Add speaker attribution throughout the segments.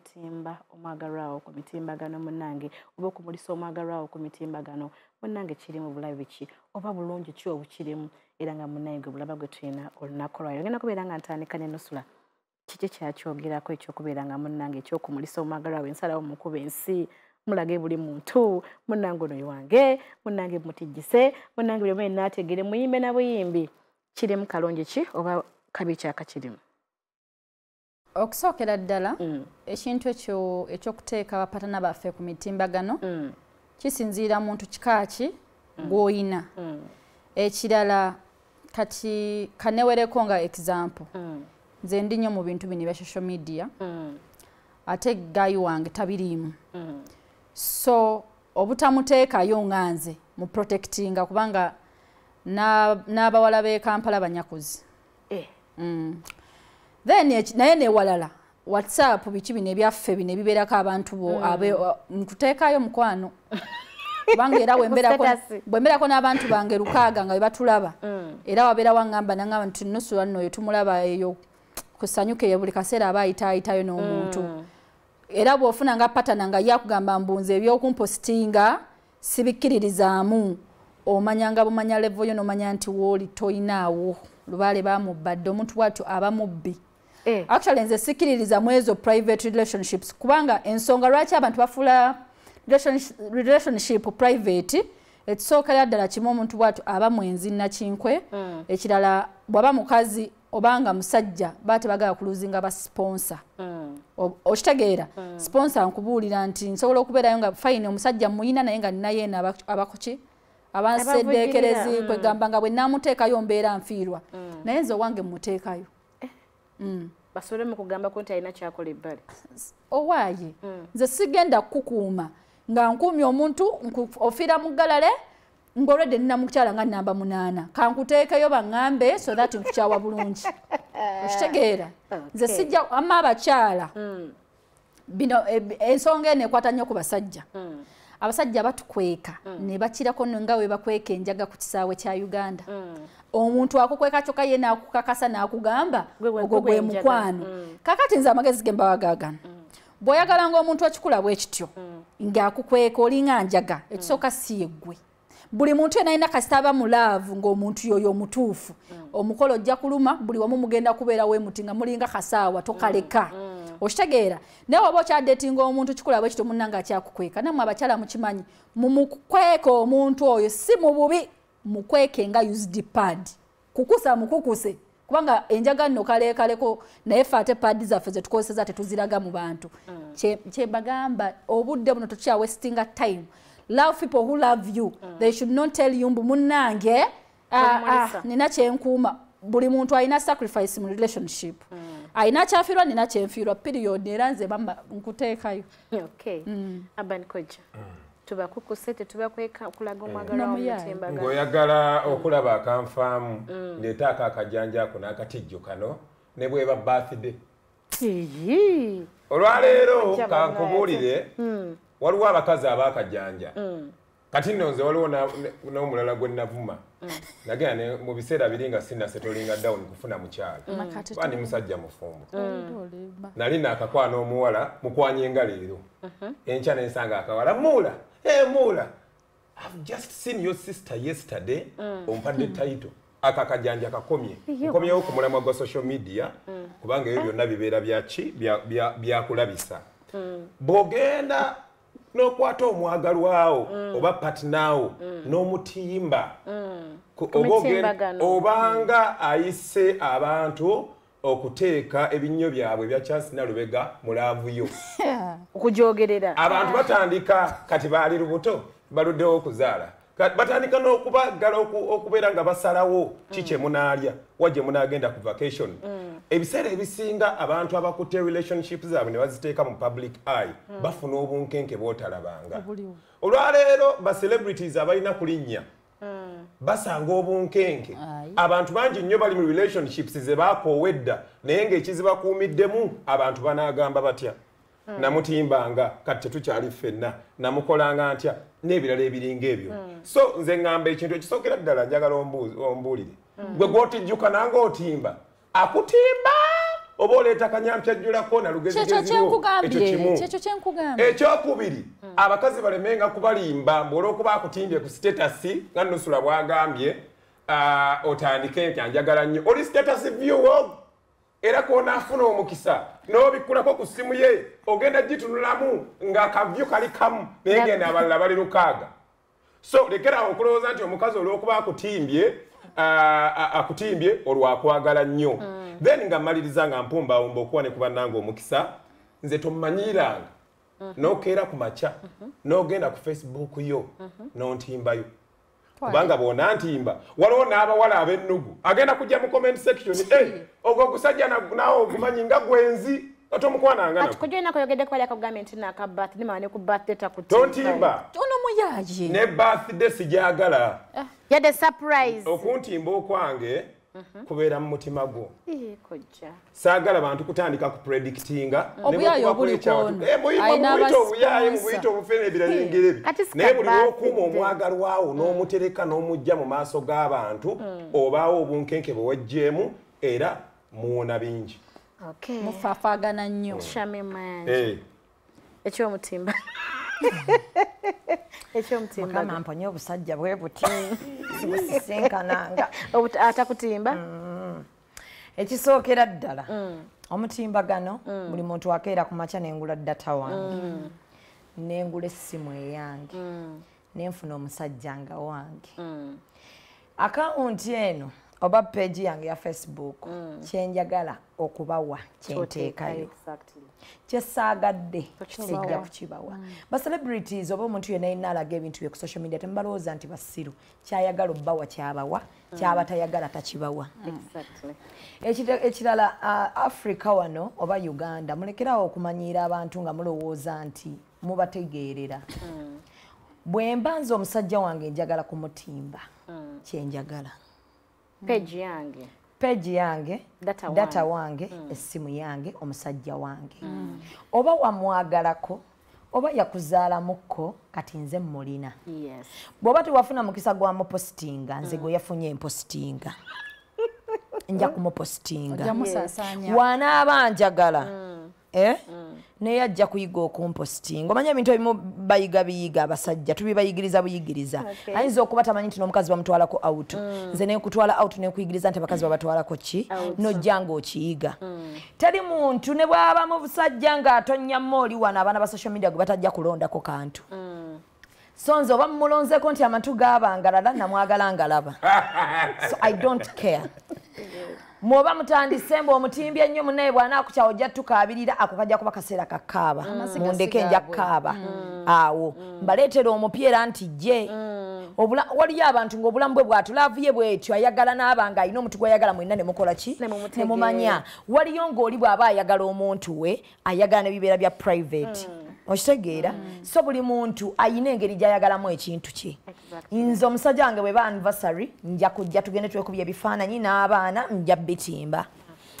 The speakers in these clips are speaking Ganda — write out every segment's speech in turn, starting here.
Speaker 1: okutimba omwagalwawo ku mitimbagano munnange oba okumulisa omwagalwawo ku mitimbagano munnange kirimu bulabe ki? Oba bulungi ki obukirimu? Era nga munnange gwe bulaba gwe tulina olunaku lwayo. Ogenda kubeera nga ntandika nenusula kiki kyakyogerako ekyokubeera nga munnange ekyokumulisa omwagalwawo ensalawo mukuba ensi mulage buli muntu munnange ono wange munnange mutijjise munnange buli omu enaategere muyimbe na buyimbi. Kirimu kalungi ki? Oba kabi kyaka kirimu
Speaker 2: okusookera ddala ekintu ekyo ekyokuteeka bapatana baffe ku mitimbagano kisinziira muntu kikaaki gw'oyina. Ekirala kati kanewereko nga example. Nze ndi nnyo mu bintu bino bya social media. Ate gayi wange tabiriimu. So obutamuteekayo nga nze mu protectinga kubanga n'abawala b'e kampala banyakuzi then naye newalala whatsapp biki bino ebyaffe bino ebibeerako abantu bo nkuteekayo mukwano. Kubanga era bwembeerako n'abantu bange lukaaga nga webatulaba. Era wabeera waŋŋamba naŋŋamba nti nusula nno oyo tumulaba eyo kusanyuka eyo buli kaseera aba ayitaayitayo n'omuntu. Era bw'ofuna nga patana nga yakugamba mbunze ebyokumpositinga sibikkiririzaamu. Omanya nga bumanya levo yo nomanya nti wooli toyinaawo. Lubaale bamubbadde omuntu bwatyo aba mubbi actually nze sikkiririza mu ezo private relationships kubanga ensonga lwaki abantu bafuula relationship private ekisookera ddala kimu omuntu bwatyo aba mwenzi nakinkwe ekirala bwaba mukazi obanga musajja batebagala kuluzinga basponsa okitegeera sponsa nkubuulira nti nsobola okubeerayo nga fine omusajja muyina naye nga ninaye eno abakoki abaseddeekerezi kwegamba nga bwe namuteekayo mbeera nfiirwa. Naye nze owange mmuteekayo
Speaker 1: basobole mukugambako nti alina kyakola ebbali.
Speaker 2: Owaaye nze sigenda kukukuuma nga nkuumya omuntu ofiira mu galale ngaolwedde nina mukyala nga namba munaana. Kankuteekeyo baŋŋambe so that nkukyawa bulungi. Okitegeera. Nze sijja ama abakyala bino ensonga eno ekwata nnyo ku basajja abasajja batukweka ne bakirako nga we bakweka enjaga ku kisaawe kya uganda. Omuntu akukweka kyokka ye nakukakasa nakugamba ogwo gwe mukwano. kakati nze amagezi ge mbawagagana bw'oyagala nga omuntu ekikula bwe kityo ng'akukweka olinga njaga ekisooka si yeggwe buli muntu yena alina kasita aba mulaavu ng'omuntu yoyo omutuufu. Omukolo ojja kuluma buli wamu mugenda kubeera wemuti nga mulinga kasaawa tokaleka okitegeera naye waba okyadetinga omuntu kikula bwe kityo munna ngaakyakukweka nammwe abakyala mukimanyi mumukweka omuntu oyo si mu bubi mukweke nga used pad. Kukusa mukukuse kubanga enjaga nno kalekaleko naye fe ate paadi zaffe zetukozeseza tetuziraga mu bantu. Kyembagamba obudde buno tukya wastinga time. Love people who love you mm. they should not tell you mbu munnange ah, ah, nina kyenkuuma. Buli muntu alina sacrifice mu relationship. Mm. Alina kyafiirwa nina kyenfiirwa period era nze bamba nkuteekayo.
Speaker 1: Okay. mm. tubakukuse tetubakulaga omwagalawomutimbagano
Speaker 3: ng'oyagala okulaba akanfaamu mm. ndeetaako akajanja ako n'akatijjo kano ne bweba birthday. Olwaleero kankubuulire mm. waliwo abakazi abakajanja kati nno nze waliwo n'omulala gwe navuma nagenda mu biseera biri nga sinasetolinga down kufuna mukyala. Bandi musajja mufumbo? Nali naakakwana omuwala mukwanye nga leero enkya nensanga akawala muula! E muula! Ive just seen your sister yesterday. Ompadde title. Aka kajanja kakomye. Nkomyewo ku mulamwa gwa social media kubanga ebyo byonna bibeera byaki byakulabisa. Bw'ogenda n'okwata omwagalwawo mm. oba patinawo mm. n'omutimba. Mm. obanga ayise abantu okuteeka ebinnyo byabwe bya Charles Nalubega mulaavuyo
Speaker 1: okujogerera
Speaker 3: abantu batandika kati baali lubuto baluddewo okuzaala. Batandika n'okubagala okubeera nga basalawo kikye munaalya? Wajje munaagenda ku vacation ebiseera ebisinga abantu abakutte relationship zaabwe ne baziteeka mu public eye bafuna obunkenke bw'otalabanga. Olwaleero ba celebrities abalina kulinnya basanga obunkenke. Abantu bangi nnyo bali mu relationships ze bakoowedda naye ng'ekizibakuumiddemu abantu banaagamba batya? Namutimbanga kati tetukyali ffenna namukolanga ntya? N'ebirala ebiringa ebyo so nze ŋŋamba ekintu ekisookera ddala njagala ombuulire. Gwe gw'otijjuka nanga otimba akutimba! Oba oleeta kanyampyajjulako na
Speaker 2: kyekyo
Speaker 3: lugezigeziro ekyo
Speaker 2: kyenkugambye.
Speaker 3: Kimu ekyokubiri abakazi balemenga kubalimba mbwolwokuba akutimbye ku sitatasi nga nusula bwagambye otandike kyanjagala nnyo. Oli sitatasi viewo era konaafuna omukisa n'obikkulako ku ssimu ye ogenda gitunulamu ng'akavyu kali kamu naye ngenda abalala bali lukaaga. So lekerawo okulowooza nti omukazi olwokuba akutimbye akutimbye olwakwagala nnyo. Then nga mmaliriza nga mpumbawumba okuba ne kubannanga omukisa nze tommanyiranga. N'okeera ku makya n'ogenda ku facebook yo n'ontimbayo. Kubanga bw'ona ntimba waliwo n'abawala ab'ennugu agenda kujja mu comment section "Eh, ogwo ogusajja na- naawe ogumanyi nga gwenzi nga tomukwananga
Speaker 1: kati
Speaker 3: nako.
Speaker 1: Kujja inako yogedde ku bali akagambye nti nakabat nimala ne birthday
Speaker 3: sijagala
Speaker 1: yadde surprise.
Speaker 3: Okuntimba okwange kubeera mu mutima gwo. Saagala bantu kutandika ku predictinga
Speaker 2: Obuyaye obuli kono. Alina
Speaker 3: mubuyita obufene ebirala engeri naye buli lwokuuma omwagalwawo n'omutereka n'omujja mu maaso g'abantu obaawo obunkenke bwe wajjeemu era muwona bingi.
Speaker 1: Okay.
Speaker 2: Mufaafagana nnyo.
Speaker 3: Eh,
Speaker 1: ekyomutimba ekyomutimba
Speaker 4: mukama mponye obusajja bwe buti sibusisinkananga.
Speaker 1: Atakutimba?
Speaker 4: Ekisookera ddala omutimbagano buli muntu akeera ku makya nengula data wange. Nengula essimu eyange. Nenfuna omusajja nga wange. Akawunti eno oba peegi yange ya facebook kyenjagala okubawa kyenteekayo kyesaagadde sijja kukibawa. Ba celebrities oba omuntu yenna yenna alaga ebintu bye ku social media temubalowooza nti basiru kyayagala obbawa kyabawa. Kyaba tayagala takibawa.
Speaker 1: Exactly.
Speaker 4: Ekita- ekirala uh, africa wano oba uganda mulekerawo okumanyiira abantu nga mulowooza nti mubategeerera. Bwe mba nze omusajja wange njagala kumutimba. Kyenjagala
Speaker 1: page yange.
Speaker 4: Peegi yange
Speaker 1: Data
Speaker 4: data wange essimu yange omusajja wange. Oba wamwagalako oba yakuzaalamukko kati nze mulina
Speaker 1: yes.
Speaker 4: Bw'oba tewafuna mukisa gwa mupositinga nze gwe yafunye empositinga nja kumupositinga wanaaba njagala. Eh? Naye ajja kuyiga okumpositinga omanye ebintu ebimu bayiga biyiga abasajja tubibayigiriza buyigiriza. Ayinza okuba tamanyi nti n'omukazi bamutwalako out. Nze nekutwala out nekuyigiriza nti abakazi babatwalako ki? Nojja ng'okiyiga. Teri muntu ne bwaba mu busajja ng'atonnyamma oli wano abaana ba social media gwe batajja kulondako kantu. So nze oba mumulonzeko nti amatu gaabangalala namwagala ngalaba. So i don't care mwoba mutandise mbe omutimbye ennyo munaye bw'anaakukyawa ojja tukaabirira ako kajja kuba kaseera kakaaba mundeke nja kukaaba awo. Mbaleetera omupira nti Obula- waliyo abantu ng'obulamu bwe bwatulaavuye bwetyo ayagala n'aba ng'alina omuntu gwayagala mwenna ne mukola ki?
Speaker 1: Ne mumutegeera.
Speaker 4: ne mumanya. Waliyo ng'oli bw'aba ayagala omuntu we ayagala n'ebibeera bya private okitegeera so buli muntu ayina engeri gy'ayagalamu ekintu kye. Nze omusajja wange bweba anniversary nja kujja tugende twekubya ebifaananyi n'abaana nja bitimba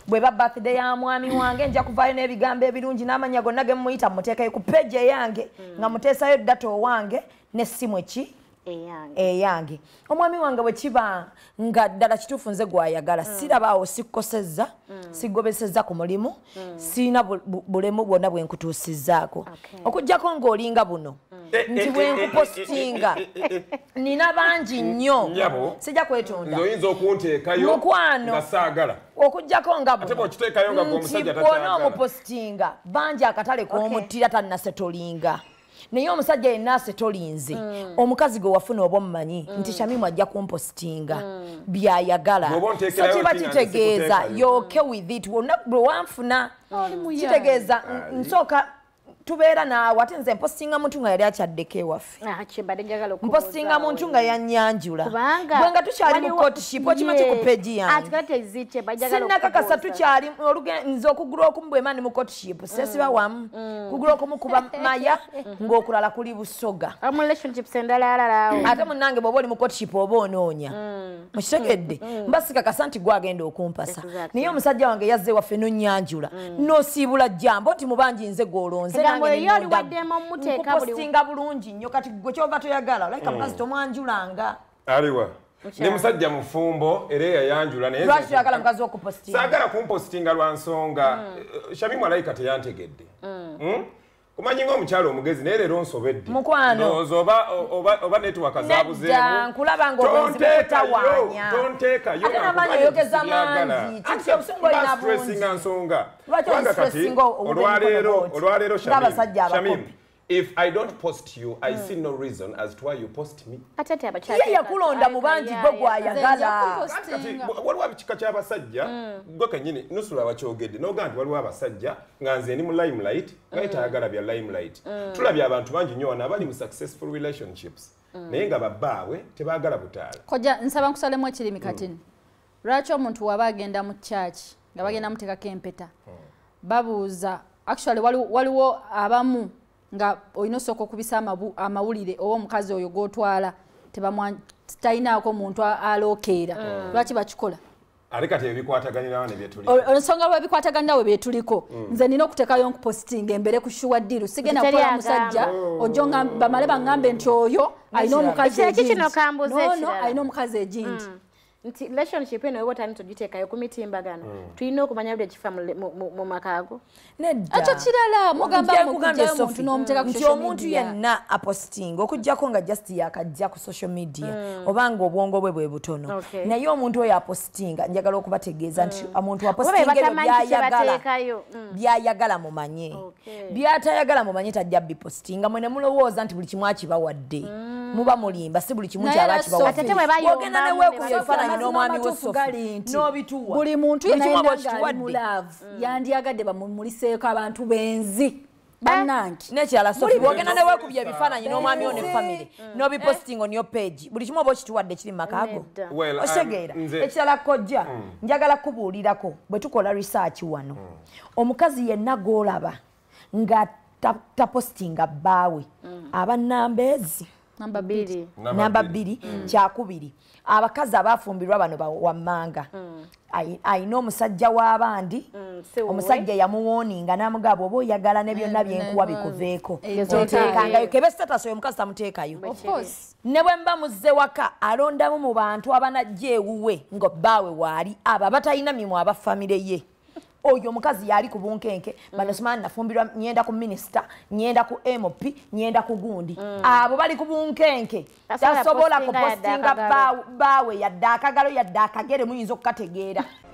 Speaker 4: bweba birthday ya mwami wange nja kuvaayo n'ebigambo ebirungi n'amanya gonna ge mumuyita muteekayo ku peegi eyange nga muteesayo data owange n'essimu eki
Speaker 1: eyange
Speaker 4: eyange omwami wange bwe kiba nga ddala kituufu nze gwayagala sirabaawo sikkosezza sigobesezza ku mulimu sirina bu- bu- bulemu bwonna bwe nkutuusizzaako
Speaker 1: Okay.
Speaker 4: okugjako ng'olinga buno nti bwe nkupositinga nina bangi nnyo. Sijja
Speaker 3: nze
Speaker 4: kwetonda
Speaker 3: oyinza okunteekayo
Speaker 4: Mukwano.
Speaker 3: nga saagala.
Speaker 4: Okugjako nga
Speaker 3: omusajja
Speaker 4: bwona
Speaker 3: takyagala.
Speaker 4: omupositinga bangi akatale k'omuttira tannasetolinga naye omusajja yenna asetolinze. Omukazi gwe wafuna oba omumanyi? Nti shamimu ajja kumpositinga. Byayagala.
Speaker 3: Bw'oba
Speaker 4: so kiba kitegeeza yoke with it. Wonna bwe wanfuna kitegeeza nsooka tubeera naawe ate nze mpositinga muntu nga yali akyaddeko ewaffe.
Speaker 1: Ah,
Speaker 4: mpositinga muntu nga yanyanjula. Bwe nga tukyali mu
Speaker 1: waliwo-
Speaker 4: kotiship okimanyi ku
Speaker 1: Ye.
Speaker 4: peegi
Speaker 1: ati
Speaker 4: yange
Speaker 1: kale tezitye bajagala
Speaker 4: sinnakakasa
Speaker 1: okubuuza.
Speaker 4: tukyali nze okugula okumu bwema ndi mu kotiship sesiba wamu. Kugula okumu kuba maya ng'okulala kuli busoga.
Speaker 1: Ah,
Speaker 4: ate munange bw'oba oli mu kotiship oba onoonya mukitegedde. Mba sikakasa nti gwagenda okumpasa. Naye omusajja wange yazze waffe nonyanjula. Nosiibula jambo nti mubangi nze gwolonze Nenonda-
Speaker 1: oliwaddemu omuteeka buli-
Speaker 4: nkupostinga bulungi nnyo. Kati gwe kyova toyagala olayika mukazi tomwanjulanga
Speaker 3: aliwa ne musajja mufumbo era eyayanjula naye
Speaker 4: lwaki
Speaker 3: nze-
Speaker 4: toyagala mukazi wokupostinga?
Speaker 3: Saagala kumpositinga lwa nsonga. Eh, shabi mwalayika teyantegedde Kumanyi ngaomukyalo omugezi naye leero nsobedde
Speaker 4: Mukwano.
Speaker 3: Ndowooza oba netiwaka
Speaker 4: Nedda,
Speaker 3: zabuzeemu
Speaker 4: nkulaba ng'obwenzi bukutawaanya.
Speaker 3: tonteekayo
Speaker 4: Ate n'amaanyi oyogeza mangi. Kiki obusungu olina bungi?
Speaker 3: nsonga olwaleero
Speaker 4: emikono
Speaker 3: if i don't post you i see no reason as to why you post me.
Speaker 1: Ate ate abakyala
Speaker 4: ye yakulonda mu bangi gwe gwayagala
Speaker 3: kati waliwo abikika ky'abasajja gwe kenyini nusula wakyogedde noga nti waliwo abasajja nga nze ndi mu limelight naye tayagala bya limelight. Tulabye abantu bangi nnyo wano abali mu successful relationships. Naye nga babbaabwe tebaagala butaala.
Speaker 2: Koja nsaba nkusalemu ekirimi katini lwaki omuntu waba agenda mu kyaki nga bagenda muteekako empeta? Babuuza. Actually waliwo, waliwo abamu nga olina osooka okubisa amawulire oba omukazi oyo gotwala talinaako muntu alokeera. Lwaki bakikola?
Speaker 3: Ate kati ebikwataganirawo ne byetuli
Speaker 2: O- ensonga lwebikwataganirawe byetuliko nze nina okutekayo nkupositinga embere ku shuwa ddiru sigenda kukola musajja ojo nga bamale baŋŋambe nti oyo alina omukazi
Speaker 1: Ekirala nti relationship eno oba otani tugiteekayo ku mitimbagano tulina okumanya buli ekifa mu- maka ago.
Speaker 4: Nedda.
Speaker 2: Ekyo kirala mugamba
Speaker 4: Nkyekugambye,
Speaker 2: mukugjayo omuntu
Speaker 4: yenna apostinga okugjako nga just yakajja ku social media obanga obwongo bwe bwe butono. Naye omuntu oyo apostinga njagala okubategeeza nti omuntu
Speaker 1: Oba be
Speaker 4: apostinga ebyo
Speaker 1: batamanyi kye
Speaker 4: byayagala
Speaker 1: bateekayo. Mm.
Speaker 4: byayagala mumanye. Byatayagala mumanye tajja bipostinga mwe ne mulowooza nti buli kimu akibawadde muba mulimba si buli kimu
Speaker 2: Naye
Speaker 4: kyaba
Speaker 2: era
Speaker 4: kibawadde
Speaker 1: Ate bwe bayombamu
Speaker 4: ogenda
Speaker 1: ne
Speaker 4: neweekubya
Speaker 1: basooka
Speaker 4: ebifaananyi
Speaker 2: Amazima
Speaker 4: n'omwami
Speaker 2: amatuufu
Speaker 4: we
Speaker 2: gali nti
Speaker 4: n'obituwa
Speaker 2: buli muntu
Speaker 4: Buli kimu aba
Speaker 2: yenayina ngaali
Speaker 4: okituwadde.
Speaker 2: mu laavu yandyagadde bamumuliseeko abantu benzi bannange
Speaker 4: nekyala sofi
Speaker 3: Buli
Speaker 4: bwogenda
Speaker 3: muntu
Speaker 4: neweekubya ebifaananyi n'omwami wo ne
Speaker 2: Benzi.
Speaker 4: famire n'obipostinga on your page. Buli kimu oba okituwadde kiri mu makaago.
Speaker 3: Well, um,
Speaker 4: ekirala kojja. Njagala kubuulirako bwe tukola research wano. Omukazi yenna gwolaba nga ta- tapostinga bbaawe. Aba nambezi
Speaker 2: namba bbiri
Speaker 1: biri
Speaker 4: namba bbiri. kyakubiri. Abakazi abaafumbirwa bano ba- wammanga Ai- ayina omusajja w'abandi.
Speaker 1: Wuwe.
Speaker 4: omusajja yamuwooninga n'amugaba oba oyagala ne byonna byenkuwa bikuveeko.
Speaker 2: Ezo
Speaker 4: oteekangayo kebe status oyo omukazi tamuteekayo
Speaker 2: of course.
Speaker 4: Ne bwe mba muzze waka alondamu mu bantu abanajja ewuwe nga bbaawe waali abo abatalina mimwe aba famire ye oyo omukazi yali ku bunkenke bano simanyi nafumbirwa nyenda ku minisita nyenda ku mp nyenda ku gundi. Abo bali ku bunkenke
Speaker 1: Tasobola
Speaker 4: kupostinga baawe yadde akagalo yadde akagere muyinza okukategeera